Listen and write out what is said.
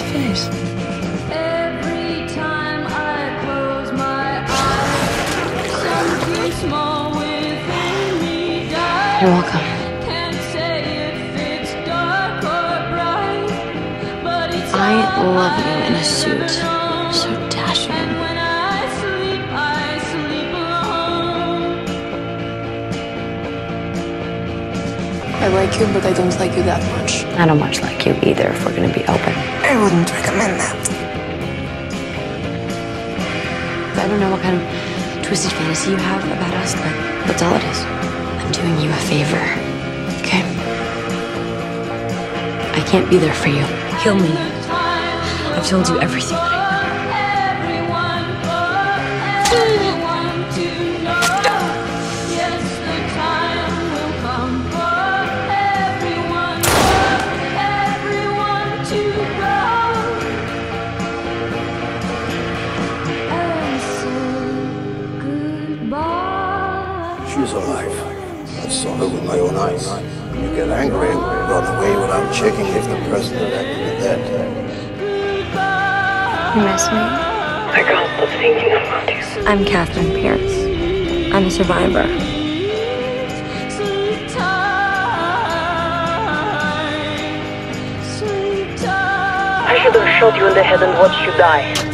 face. Every time I close my eyes, something small within me dies. You're welcome. Can't say if it's dark or bright, but it's I love you in a suit. So dashing. I like you, but I don't like you that much. I don't much like you either, if we're gonna be open. I wouldn't recommend that. I don't know what kind of twisted fantasy you have about us, but that's all it is. I'm doing you a favor, okay? I can't be there for you. Kill me. I've told you everything that I Everyone, oh, She's alive. I saw her with my own eyes. You get angry and run away without checking if the president actually dead. You miss me? I can't stop thinking about you. I'm Katherine Pierce. I'm a survivor. Sweet time, sweet time. I should have shot you in the head and watched you die.